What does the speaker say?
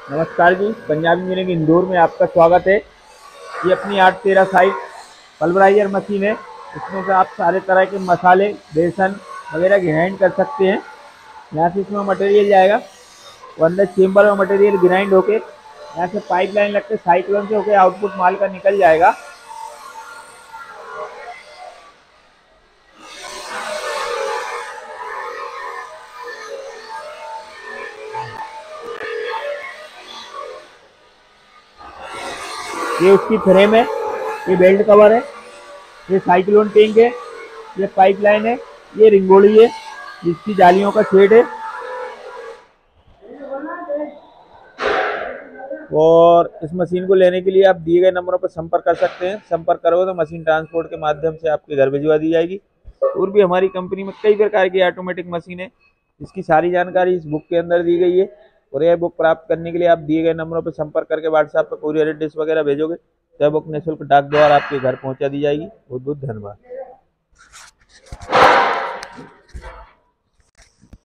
नमस्कार जी, पंजाबी इंजीनियरिंग इंदौर में आपका स्वागत है। ये अपनी आठ तेरह साइज़ पल्वराइजर मशीन है। इसमें से आप सारे तरह के मसाले, बेसन वगैरह ग्राइंड कर सकते हैं। यहाँ से इसमें मटेरियल जाएगा। वो अंदर चेम्बर में मटेरियल ग्राइंड होके, यहाँ से पाइपलाइन के साइक्लोन से होके आउटपुट माल का निकल जाएगा। ये उसकी फ्रेम है, ये बेल्ट कवर है, ये साइक्लोन टैंक है, ये पाइपलाइन है, ये रिंगोली है, जिसकी जालियों का शेड है। और इस मशीन को लेने के लिए आप दिए गए नंबरों पर संपर्क कर सकते हैं। संपर्क करोगे तो मशीन ट्रांसपोर्ट के माध्यम से आपके घर भिजवा दी जाएगी। और भी हमारी कंपनी में कई प्रकार की ऑटोमेटिक मशीन है। इसकी सारी जानकारी इस बुक के अंदर दी गई है। और यह बुक प्राप्त करने के लिए आप दिए गए नंबरों पर संपर्क करके व्हाट्सएप पर कोरियर एड्रेस वगैरह भेजोगे तो यह बुक निःशुल्क डाक द्वारा आपके घर पहुँचा दी जाएगी। बहुत बहुत धन्यवाद।